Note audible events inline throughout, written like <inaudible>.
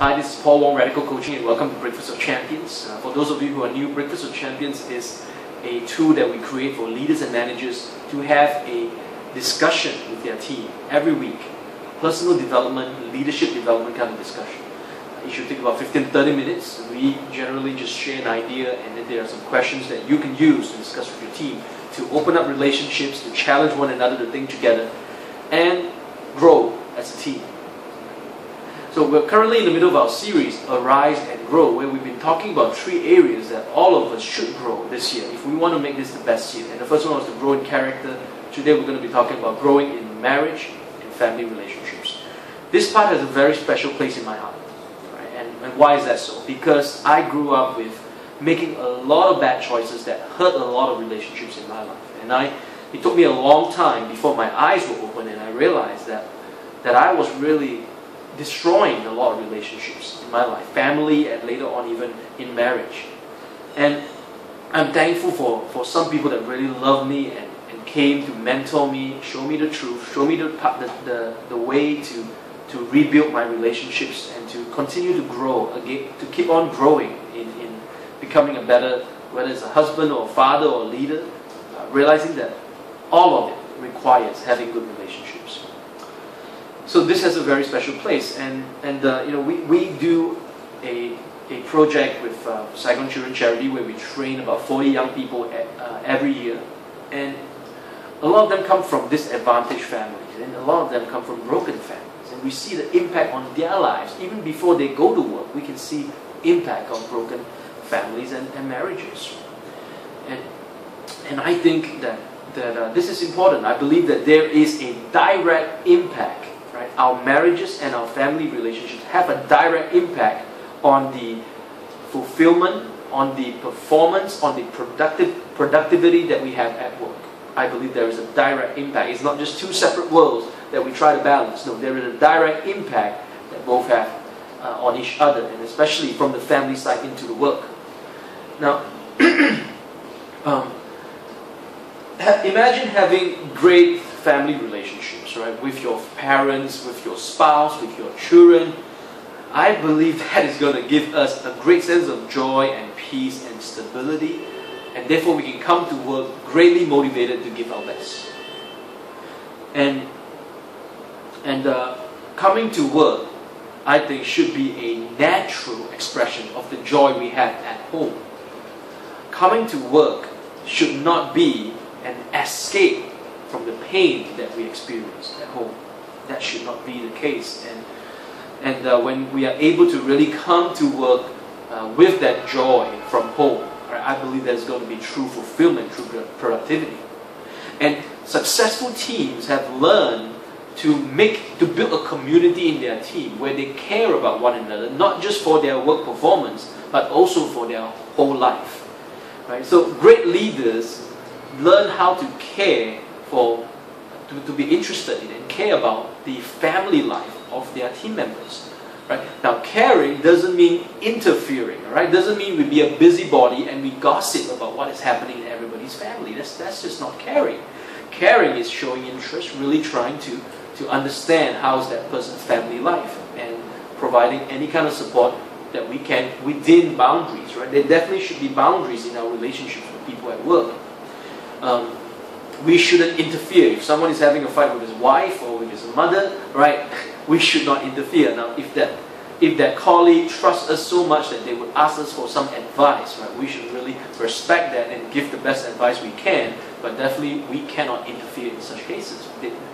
Hi, this is Paul Wong, Radical Coaching, and welcome to Breakfast of Champions. Uh, for those of you who are new, Breakfast of Champions is a tool that we create for leaders and managers to have a discussion with their team every week. Personal development, leadership development kind of discussion. Uh, it should take about 15 30 minutes. We generally just share an idea, and then there are some questions that you can use to discuss with your team to open up relationships, to challenge one another to think together, and grow as a team. So we're currently in the middle of our series, Arise and Grow, where we've been talking about three areas that all of us should grow this year if we want to make this the best year. And the first one was to grow in character. Today we're going to be talking about growing in marriage and family relationships. This part has a very special place in my heart. Right? And, and why is that so? Because I grew up with making a lot of bad choices that hurt a lot of relationships in my life. And I, it took me a long time before my eyes were open and I realized that, that I was really destroying a lot of relationships in my life, family and later on even in marriage. And I'm thankful for, for some people that really love me and, and came to mentor me, show me the truth, show me the, the, the, the way to, to rebuild my relationships and to continue to grow, again, to keep on growing in, in becoming a better, whether it's a husband or a father or a leader, uh, realizing that all of it requires having good relationships so this has a very special place, and and uh, you know we, we do a a project with uh, Saigon Children Charity where we train about 40 young people at, uh, every year, and a lot of them come from disadvantaged families, and a lot of them come from broken families, and we see the impact on their lives even before they go to work. We can see impact on broken families and, and marriages, and and I think that that uh, this is important. I believe that there is a direct impact? Our marriages and our family relationships have a direct impact on the fulfillment, on the performance, on the productive productivity that we have at work. I believe there is a direct impact. It's not just two separate worlds that we try to balance. No, there is a direct impact that both have uh, on each other, and especially from the family side into the work. Now, <clears throat> um, imagine having great family relationships, right? With your parents, with your spouse, with your children. I believe that is going to give us a great sense of joy and peace and stability, and therefore we can come to work greatly motivated to give our best. And and uh, coming to work, I think, should be a natural expression of the joy we have at home. Coming to work should not be an escape from the pain that we experience at home. That should not be the case. And, and uh, when we are able to really come to work uh, with that joy from home, right, I believe there's going to be true fulfillment, true productivity. And successful teams have learned to make to build a community in their team where they care about one another, not just for their work performance, but also for their whole life. Right? So great leaders learn how to care for to, to be interested in and care about the family life of their team members. Right? Now, caring doesn't mean interfering, right? Doesn't mean we be a busybody and we gossip about what is happening in everybody's family. That's, that's just not caring. Caring is showing interest, really trying to, to understand how's that person's family life and providing any kind of support that we can within boundaries, right? There definitely should be boundaries in our relationships with people at work. Um, we shouldn't interfere. If someone is having a fight with his wife or with his mother, right, <laughs> we should not interfere. Now, if that if that colleague trusts us so much that they would ask us for some advice, right, we should really respect that and give the best advice we can. But definitely, we cannot interfere in such cases.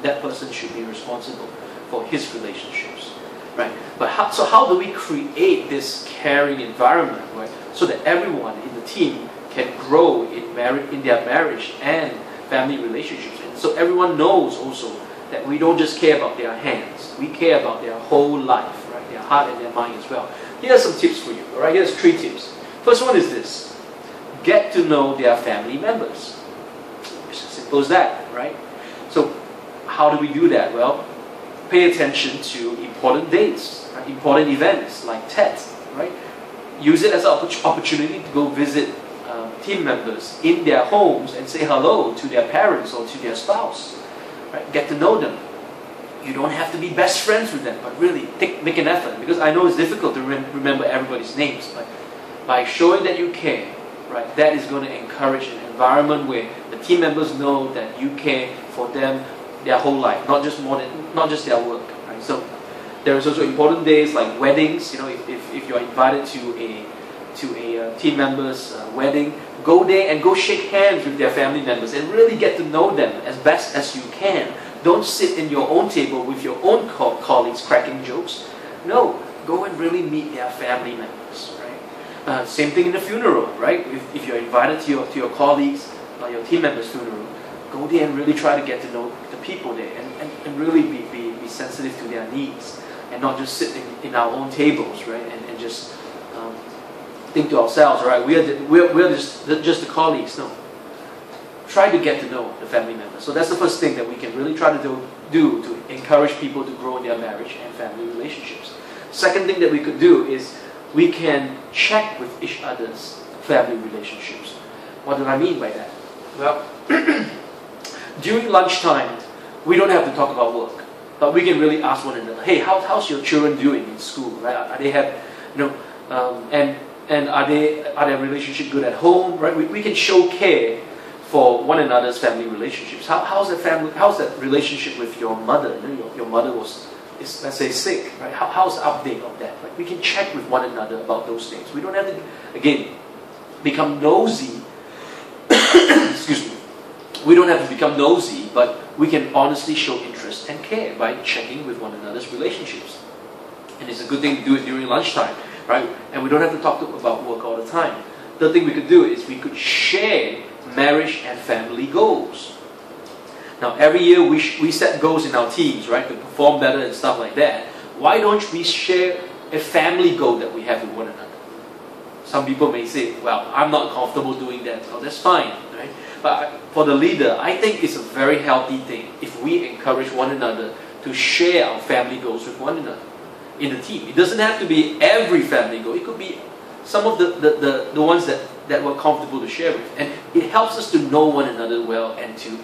That person should be responsible for his relationships, right? But how, so how do we create this caring environment, right, so that everyone in the team can grow in marriage, in their marriage and family relationships. And so everyone knows also that we don't just care about their hands, we care about their whole life, right? Their heart and their mind as well. Here are some tips for you, all right? Here's three tips. First one is this get to know their family members. It's as simple as that, right? So, how do we do that? Well, pay attention to important dates, right? important events like Tet, right? Use it as an opportunity to go visit team members in their homes and say hello to their parents or to their spouse. Right? Get to know them. You don't have to be best friends with them, but really take, make an effort. Because I know it's difficult to rem- remember everybody's names, but by showing that you care, right, that is going to encourage an environment where the team members know that you care for them their whole life, not just more than, not just their work. Right? So there is also important days like weddings. You know, if, if, if you're invited to a to a uh, team member's uh, wedding, go there and go shake hands with their family members and really get to know them as best as you can. Don't sit in your own table with your own co- colleagues cracking jokes. No, go and really meet their family members. Right? Uh, same thing in the funeral, right? If, if you're invited to your to your colleagues or your team member's funeral, go there and really try to get to know the people there and, and, and really be, be, be sensitive to their needs and not just sit in, in our own tables, right? And, and just think to ourselves, right? We are, the, we're, we're just, the, just the colleagues. No. Try to get to know the family members. So that's the first thing that we can really try to do, do to encourage people to grow in their marriage and family relationships. Second thing that we could do is we can check with each other's family relationships. What do I mean by that? Well, <clears throat> during lunchtime, we don't have to talk about work, but we can really ask one another, "Hey, how, how's your children doing in school? Right? Are they have, you know, um, and and are they are their relationship good at home? Right? We, we can show care for one another's family relationships. How, how's that family? How's that relationship with your mother? You know, your, your mother was, is, let's say, sick. Right? How, how's the update of that? Right? We can check with one another about those things. We don't have to, again, become nosy. <coughs> Excuse me. We don't have to become nosy, but we can honestly show interest and care by checking with one another's relationships. And it's a good thing to do it during lunchtime, right? And we don't have to talk to, about work all the time. The thing we could do is we could share marriage and family goals. Now, every year we, we set goals in our teams, right, to perform better and stuff like that. Why don't we share a family goal that we have with one another? Some people may say, well, I'm not comfortable doing that. Oh, that's fine, right? But for the leader, I think it's a very healthy thing if we encourage one another to share our family goals with one another in the team. It doesn't have to be every family goal. It could be some of the, the, the, the ones that, that we're comfortable to share with. And it helps us to know one another well and to,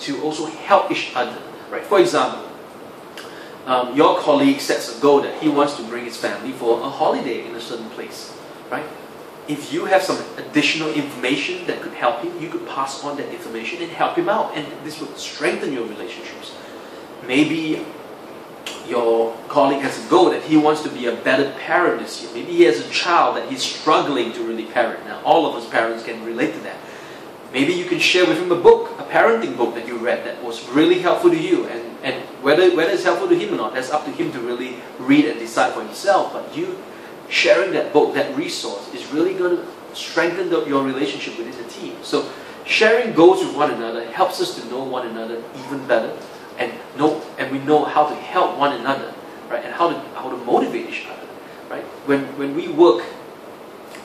to also help each other. Right? For example, um, your colleague sets a goal that he wants to bring his family for a holiday in a certain place. Right? If you have some additional information that could help him, you could pass on that information and help him out. And this would strengthen your relationships. Maybe your colleague has a goal that he wants to be a better parent this year. Maybe he has a child that he's struggling to really parent. Now, all of us parents can relate to that. Maybe you can share with him a book, a parenting book that you read that was really helpful to you. And, and whether, whether it's helpful to him or not, that's up to him to really read and decide for himself. But you sharing that book, that resource, is really going to strengthen the, your relationship within the team. So, sharing goals with one another helps us to know one another even better and know and we know how to help one another right and how to how to motivate each other right? When when we work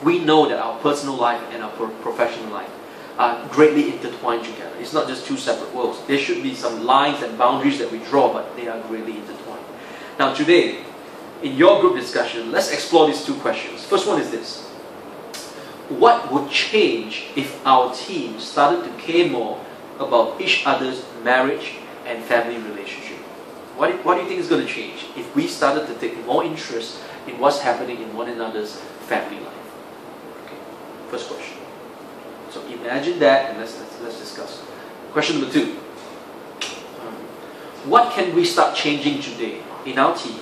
we know that our personal life and our pro- professional life are greatly intertwined together. It's not just two separate worlds. There should be some lines and boundaries that we draw but they are greatly intertwined. Now today in your group discussion let's explore these two questions. First one is this. What would change if our team started to care more about each other's marriage and family relationship. What, what do you think is going to change if we started to take more interest in what's happening in one another's family life? Okay, first question. So imagine that and let's, let's, let's discuss. Question number two. Um, what can we start changing today in our team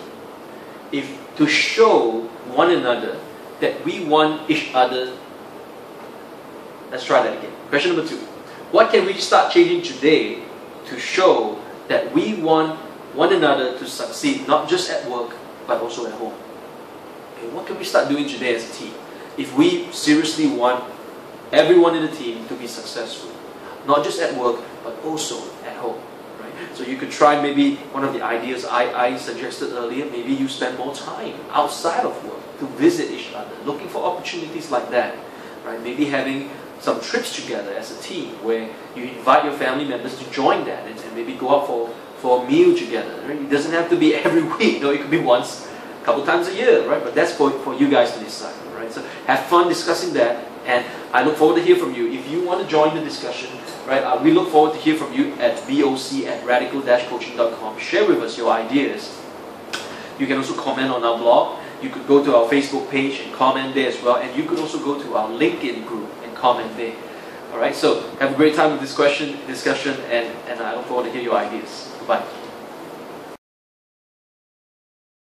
if to show one another that we want each other Let's try that again. Question number two. What can we start changing today to show that we want one another to succeed, not just at work, but also at home? Okay, what can we start doing today as a team if we seriously want everyone in the team to be successful, not just at work, but also at home? Right? So you could try maybe one of the ideas I, I suggested earlier, maybe you spend more time outside of work to visit each other, looking for opportunities like that. Right? Maybe having some trips together as a team where you invite your family members to join that and, and maybe go out for, for a meal together. Right? It doesn't have to be <laughs> every week, no, it could be once, a couple times a year, right? But that's for, for you guys to decide, right? So have fun discussing that And I look forward to hear from you. If you want to join the discussion, right, uh, we look forward to hear from you at boc at radical-coaching.com. Share with us your ideas. You can also comment on our blog. You could go to our Facebook page and comment there as well. And you could also go to our LinkedIn group comment there. All right, so have a great time with this question discussion, and, and I look forward to hear your ideas. Bye.